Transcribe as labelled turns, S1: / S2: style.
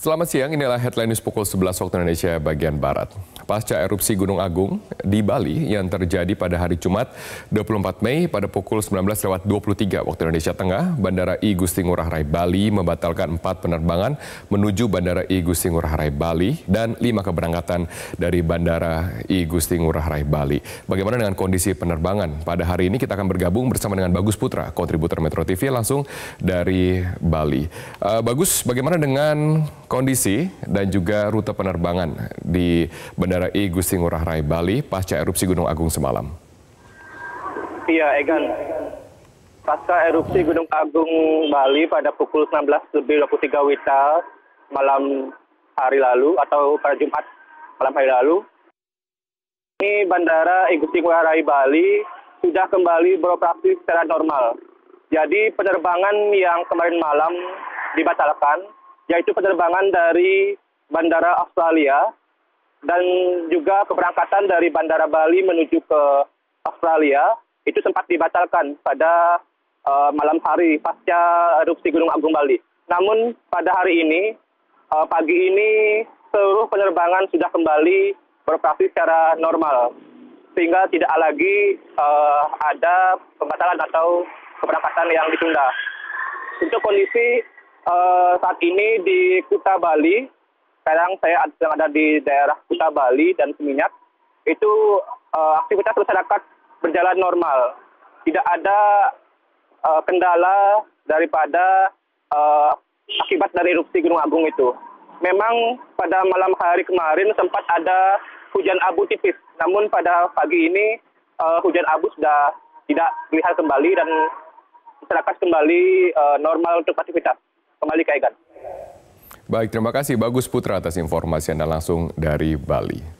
S1: Selamat siang, inilah headline news pukul 11 waktu Indonesia bagian Barat. Pasca erupsi Gunung Agung di Bali yang terjadi pada hari Jumat 24 Mei pada pukul 19.23 waktu Indonesia Tengah, Bandara I Gusti Ngurah Rai Bali membatalkan empat penerbangan menuju Bandara I Gusti Ngurah Rai Bali dan lima keberangkatan dari Bandara I Gusti Ngurah Rai Bali. Bagaimana dengan kondisi penerbangan? Pada hari ini kita akan bergabung bersama dengan Bagus Putra, kontributor Metro TV langsung dari Bali. Uh, Bagus, bagaimana dengan kondisi dan juga rute penerbangan di Bandara I Gusti Ngurah Rai Bali pasca erupsi Gunung Agung semalam.
S2: Iya, Egan. Pasca erupsi Gunung Agung Bali pada pukul 19.23 WITA malam hari lalu atau pada Jumat malam hari lalu, ini Bandara I Gusti Ngurah Rai Bali sudah kembali beroperasi secara normal. Jadi penerbangan yang kemarin malam dibatalkan yaitu penerbangan dari Bandara Australia dan juga keberangkatan dari Bandara Bali menuju ke Australia itu sempat dibatalkan pada uh, malam hari pasca erupsi Gunung Agung Bali. Namun pada hari ini, uh, pagi ini seluruh penerbangan sudah kembali beroperasi secara normal sehingga tidak lagi uh, ada pembatalan atau keberangkatan yang ditunda. Untuk kondisi saat ini di Kuta Bali, sekarang saya sedang ada di daerah Kuta Bali dan Seminyak, itu uh, aktivitas masyarakat berjalan normal. Tidak ada uh, kendala daripada akibat dari erupsi Gunung Agung itu. Memang pada malam hari kemarin sempat ada hujan abu tipis, namun pada pagi ini uh, hujan abu sudah tidak terlihat kembali dan masyarakat kembali uh, normal untuk aktivitas kembali ke Egan.
S1: Baik, terima kasih Bagus Putra atas informasi Anda langsung dari Bali.